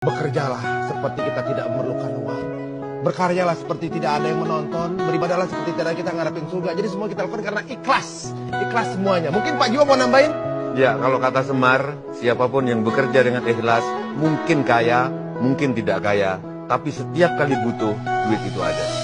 Bekerjalah seperti kita tidak memerlukan uang. Berkaryalah seperti tidak ada yang menonton. Beribadahlah seperti tidak ada kita ngarepin surga. Jadi semua kita lakukan karena ikhlas. Ikhlas semuanya. Mungkin Pak Jiwa mau nambahin? Ya, kalau kata Semar, siapa pun yang bekerja dengan ikhlas, mungkin kaya, mungkin tidak kaya, tapi setiap kali butuh, duit itu ada.